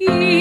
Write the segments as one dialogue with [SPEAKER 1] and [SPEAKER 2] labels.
[SPEAKER 1] E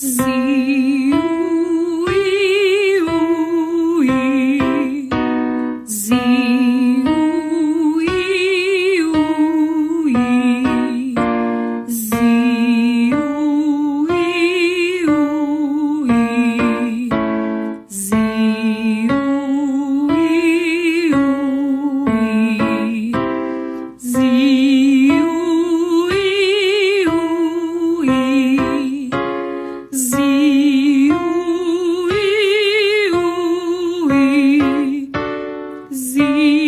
[SPEAKER 1] See See.